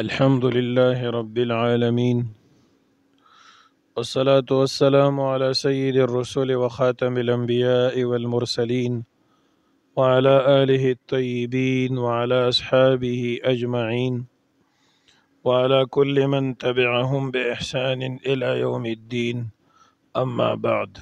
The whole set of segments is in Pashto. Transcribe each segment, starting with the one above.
الحمد لله رب العالمين والصلاة والسلام على سيد الرسل وخاتم الأنبياء والمرسلين وعلى آله الطيبين وعلى أصحابه أجمعين وعلى كل من تبعهم بإحسان إلى يوم الدين أما بعد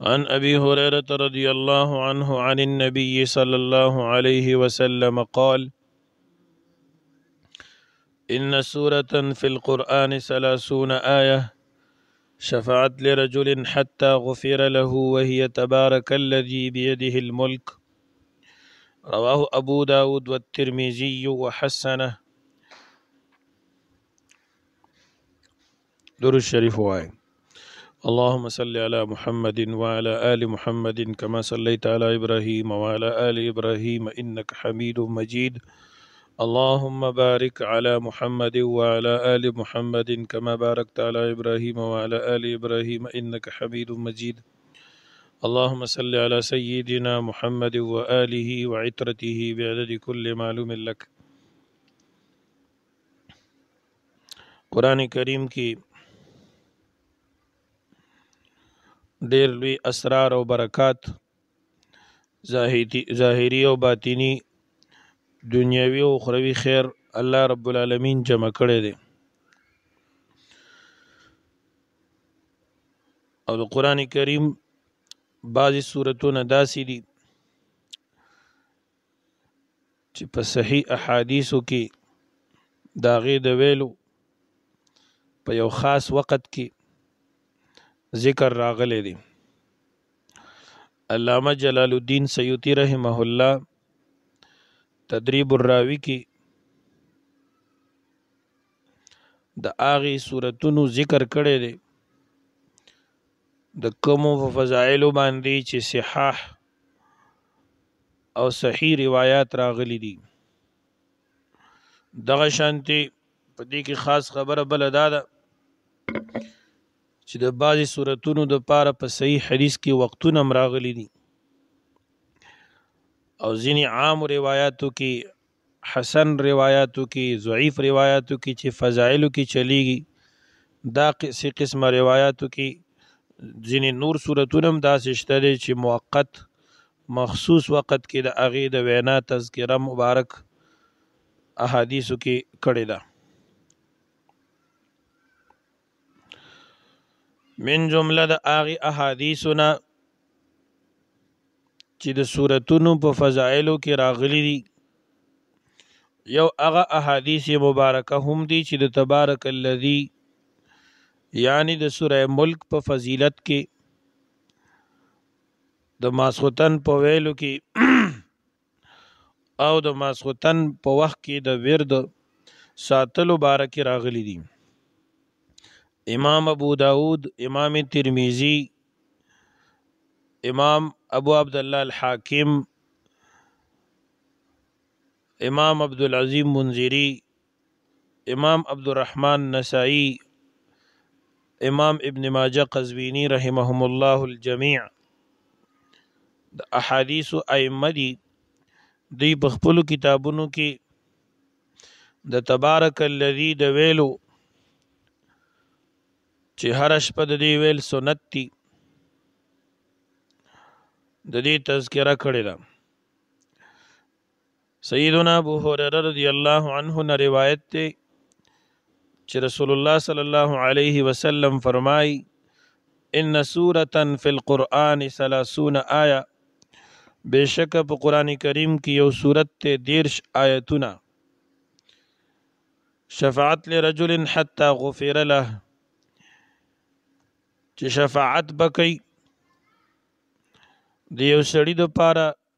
عن أبي هريرة رضي الله عنه عن النبي صلى الله عليه وسلم قال إن سورة في القرآن ثلاثون آية شفعت لرجل حتى غفر له وهي تبارك الذي بيده الملك رواه أبو داود والترمذي وحسنه دور الشريف وعين اللهم صل على محمد وعلى آل محمد كما صليت على إبراهيم وعلى آل إبراهيم إنك حميد مجيد اللهم بارك على محمد وعلى آل محمد كما باركت على إبراهيم وعلى آل إبراهيم إنك حميد مجيد اللهم صل على سيدنا محمد وآله وعترته بعدد كل معلوم لك قران کریم کې ډېر لوی اسرار او برکات ظاهری او باطینی دنیوي او اخروی خیر الله رب العالمین جمع کړی دی او د قران کریم بعضی سورتونه داسې دي چې په صحیح احادیثو کې دا غي د ویلو په یو خاص وخت کې ذکر راغلی دی علامه جلال الدین سیوطی رحمه الله تدریب الراوی کې د اغه صورتونو ذکر کړي دي د کومو فضائل باندې چې صحاح او صحیح روایت راغلی دي دغه شانتي په دې کې خاص خبره بل ادا ده چې د بعضی صورتونو د پاره په صحیح حدیث کې وختونه مراغلي دي او ځینې عام روایتو کې حسن روایاتو کی ضعیف روایاتو کی چی فضائلو کی چلیږي دا قصه قسمه روایاتو کی ځینې نور صورتونه هم داسې شته دی چې موقت مخصوص وخت کې د هغې د وینا تذکره مبارک احادیثو کې کړې ده من جمله د اغي احادیثنا چې د سوراتونو په فضایلو کې راغلي دي یو هغه احادیث مبارکه هم دي چې د تبارک الذی یعنی د سوره ملک په فضیلت کې د ماسوتن په ویلو کې او د ماسخوتن په وخت کې د ورد ساتلو باره کې راغلي دي امام ابو داود امام ترمذی امام ابو عبد الله الحاکم امام عبد العظیم منذری امام عبدالرحمن نسائی امام ابن ماجه قزوینی رحمهم الله الجميع د احادیث ائمه دي دوی په خپل کتابونو کې د تبارک الذی د ویلو چې هر شپه د دې ویل سنت دي د دې تذکرہ کړی ده سیدنا ابو هريره رضی الله عنه نه روایت ته چې رسول الله صلی الله علیه وسلم فرمای ان سوره فی القرآن 30 آیه بشک په قران کریم کې یو سورت ته دیرش آیتونه شفاعت لرجل حتا غفر له چې شفاعت بکې د یو سړي د پاره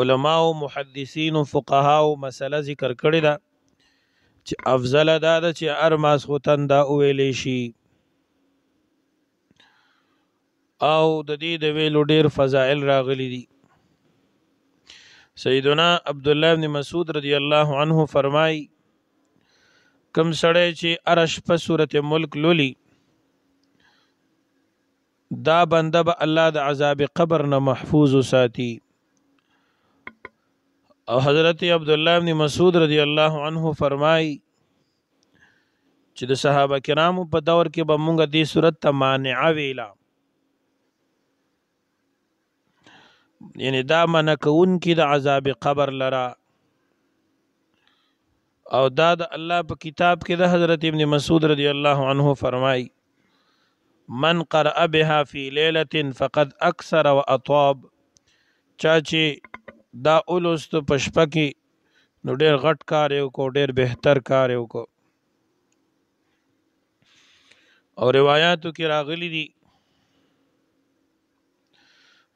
علماو محدثینو فقهاو مسله ذکر کړی ده چې افضل دا ده چې هر ماسخوتن دا ویلې شي او د دې د ویلو ډیر فضائل راغلي دي سیدنا عبد الله بن مسعود رضی الله عنه فرمای کم سړی چې ارش په سورته ملک لولي دا بنده به الله د عذاب قبر نه محفوظ ساتي او حضرت عبد الله ابن مسعود رضی الله عنه فرمای چې د صحابه کرامو په دور کې به مونږ دې صورت ته مانع ویلا یعنی دا منع کون کی د عذاب قبر لرا او دا د الله په کتاب کې د حضرت ابن مسعود رضی الله عنه فرمای من قرأ بها فی لیلة فقد اکثر و اطاب چا چې دا اولست په شپه کې نو ډیر غټ کار یو کو ډیر بهتر کار یو کو او روایتو کې راغلی دي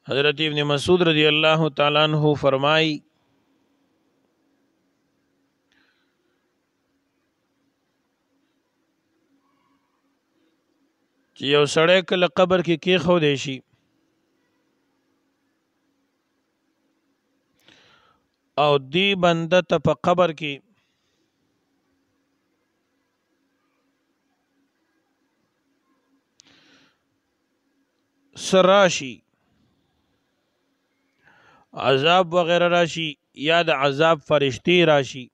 حضرت ابن مسعود رضی الله تعالی عنہ فرمای چې یو سړی کله قبر کې کی کېښو دی شي او دی بنده ته په قبر کې سراشي عذاب وغیرہ راشي یا د عذاب فرشتي راشي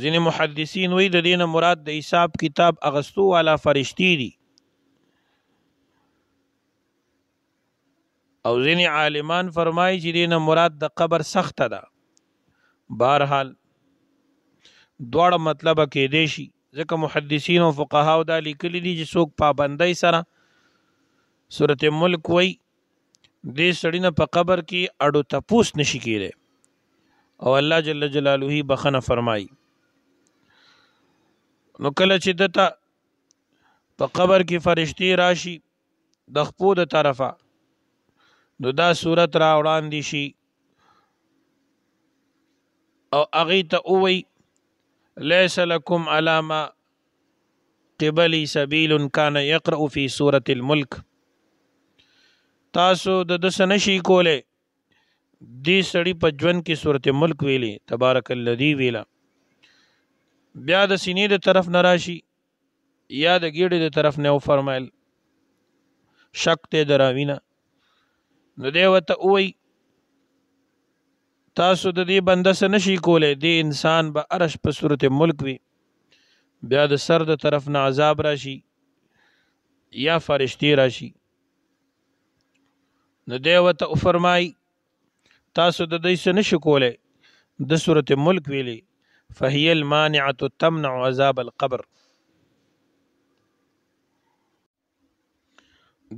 ځینې محدثین وایي د دینه مراد د حساب کتاب اغستو والا فرشتي دي او ځینې عالمان فرمایي چې دینه مراد د قبر سخته ده بهرحال دواړه مطلب کې دی شي ځکه محدثین او فقها او دا لیکلي دي چې څوک پابندۍ سره سورته ملک وای دې سړی نه په قبر کې اډو تپوس نشي کېره او الله جل جلاله بخنه فرمایي نو کله چې دته په قبر کې فرشتي راشي د خپو د طرفه نو دا صورت را وړاندې شي او اغه ته اووي ليس لكم علامه قبلي سبيل كان يقرأ في سورة الملك تاسو د دس نشي کوله دی سړی په ژوند کې سورت ملک ویلي تبارک الذی ویلا بیا د سینې د طرف نراشي یا د ګیډې د طرف نه وفرمایل شک ته دراوینه نو دی وته وای تاسو د دې بنده سره نشي کولای د انسان به ارش په صورت ملک وي بیا د سر د طرف نه عذاب راشي یا فرشتي راشي نو دی وته فرمای تاسو د دې څه نشو کولای د سورته ملک ویلي فهي المانعه تمنع عذاب القبر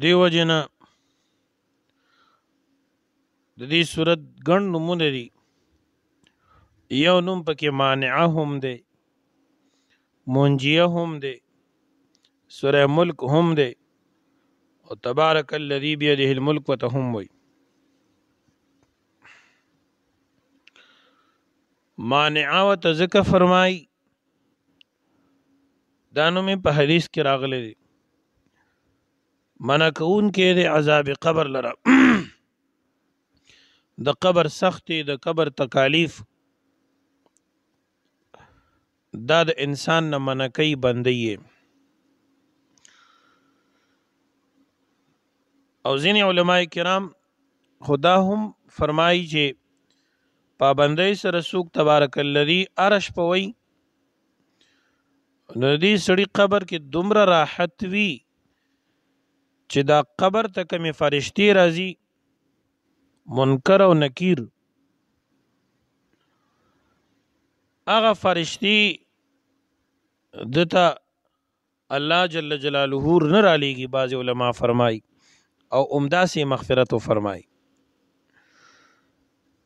دیو جنا د دې صورت ګڼ نمونه دي یو نوم پکې مانعه هم دی منجیه هم دی سوره ملک هم دی او تبارک الذی بیده الملک وته هم وی مانعه و تزکه فرمای دانو می په حدیث کې راغلی دی منع کون کې د عذاب قبر لره د قبر سختي د قبر تکالیف دا د انسان نه منع کوي بندي یې او ځینې علما کرام خدا هم فرمایي چې پابندۍ سره سوق تبارک الذی عرش پوي نو دې سړی قبر کې دومره راحت وي چې دا قبر ته کومې فرشتي راځي منکر او نکیر هغه فرشتي دته الله جل جلاله نه را لېږي بعض علما فرمایي او عمدا سي مغفرت فرمایي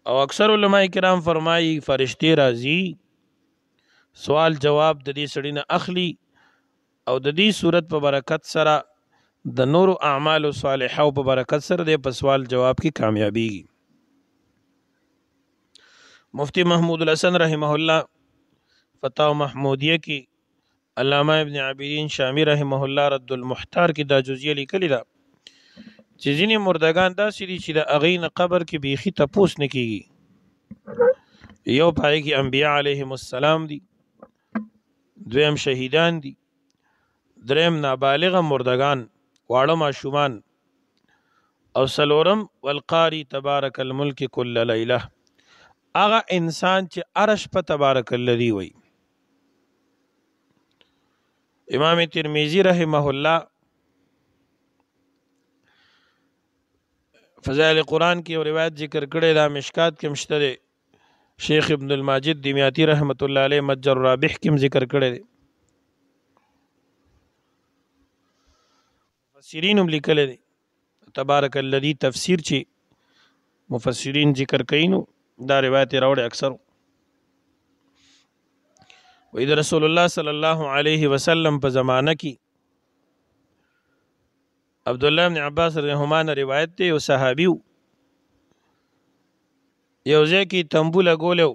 او اکثر علما کرام فرمایي فرشتي راځي سوال جواب د دې سړی نه اخلي او د دې سورت په برکت سره د نورو اعمالو صالحه او په برکت سره د په سوال جواب کې کامیابیږي مفتی محمود الحسن رحمه الله فتاو محمودیه کې علامه ابن عابدین شامی رحمه الله رد المحتار کې دا جزئیه لیکلی ده چې ځینې مردگان داسې دي چې د هغې نه قبر کې بیخي تپوس نه کیږي یو پای کې انبیاء علیهم السلام دي دویم شهیدان دي دریم نابالغ مردگان واړه ماشومان او سلورم والقاری تبارک الملک کل لیله هغه انسان چې عرش په تبارک الذی وای امام ترمذی رحمه الله فضائل قرآن کې یو روایت ذکر کړی دا مشکات کې مشته شیخ ابن الماجد دمیاتی رحمت الله علیه متجر رابح کې ذکر کړی دی مفسرین هم لیکلی دی تبارک الذی تفسیر چې مفسرین ذکر کینو دا روایت راوړي اکثر وې د رسول الله صلی الله علیه وسلم په زمانہ کې عبدالله بن عباس رضی الله عنه روایت دی یو صحابي یو ځای کې تنبو لګولیو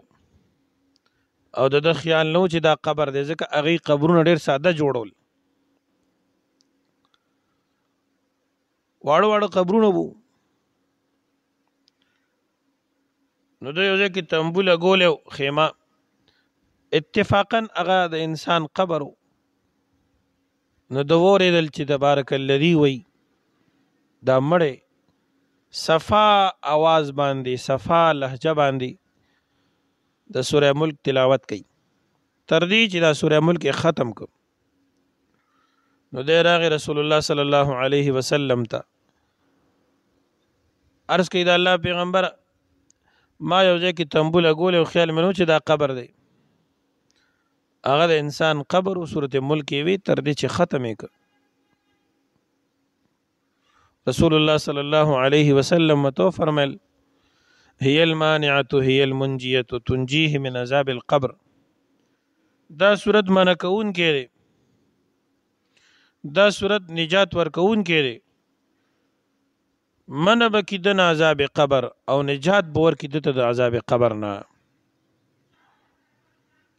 او د د خیال نو چې دا قبر دی ځکه هغه قبرونه ډیر ساده جوړول واړو واړو قبرونه وو نو د یو ځای کې تنبو لګولیو خیمه اتفاقا هغه د انسان قبر وو نو د وریدل چې تبارک الذی وای دا مړې صفا आवाज باندې صفا لهجه باندې د سوره ملک تلاوت کړي تر دې چې دا سوره ملک ختم کړ نو د راغ رسول الله صلی الله علیه وسلم ته ارس کې دا الله پیغمبر ما یو ځای کې تنبول غول او خیال منو چې دا قبر دی هغه د انسان قبر او صورت ملک وی تر دې چې ختمه ک رسول الله صلی الله علیه وسلم تو فرمایل هي المانعه هي المنجيه تنجيه من عذاب القبر دا صورت منع کون کړي دا صورت نجات ورکون کړي منع به کی دنه عذاب قبر او نجات به ورکی دته د عذاب قبر نه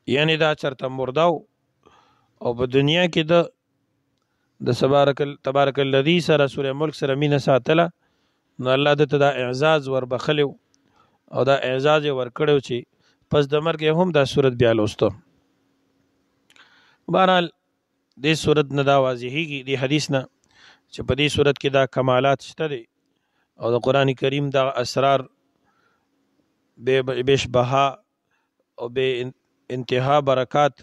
یعنی دا چرته مرداو او په دنیا کې د د تبارک تبارک الذی سره سوره ملک سره مینه ساتله نو الله د تدا اعزاز ور بخلو او دا اعزاز ور کړو چې پس د مرګ هم دا صورت بیا لوستو بهرحال دې صورت نه دا واضحېږي دې حدیث نه چې په دې صورت کې دا کمالات شته دي او د قران کریم دا اسرار به بش بها او به انتها برکات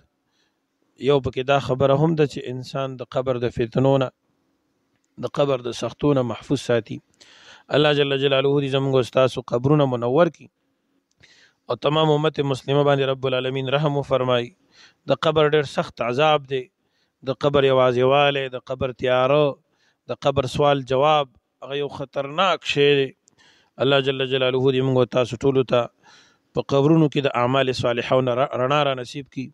یو پکې دا خبره هم ده چې انسان د قبر د فتنو نه د قبر د سختو نه محفوظ ساتي الله جل جلاله دې زموږ استاد قبرونه منور کړي او تمام امت مسلمه باندې رب العالمین رحم وفرمای د قبر ډیر سخت عذاب دی د قبر یوازواله د قبر تیارو د قبر سوال جواب هغه یو خطرناک شی دی الله جل جلاله دې موږ تاسو ټول ته په قبرونو کې د اعمال صالحو رڼا را نصیب کړي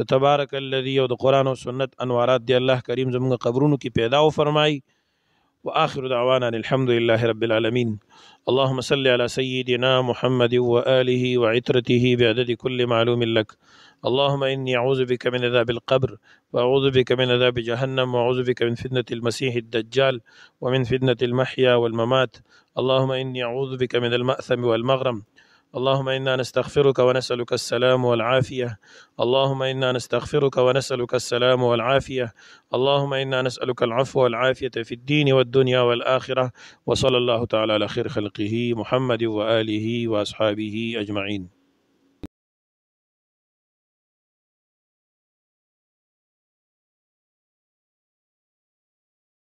د تبارک الذی او د قران او سنت انوارات دی الله کریم زموږ قبرونو کې پیدا او فرمای واخر دعوانا الحمد لله رب العالمين اللهم صل على سيدنا محمد واله وعترته بعدد كل معلوم لك اللهم اني اعوذ بك من عذاب القبر واعوذ بك من عذاب جهنم واعوذ بك من فتنه المسيح الدجال ومن فتنه المحيا والممات اللهم اني اعوذ بك من الماثم والمغرم اللهم انا نستغفرك ونسالك السلام والعافيه اللهم انا نستغفرك ونسالك السلام والعافيه اللهم انا نسالك العفو والعافيه في الدين والدنيا والاخره وصلى الله تعالى على خير خلقه محمد واله واصحابه اجمعين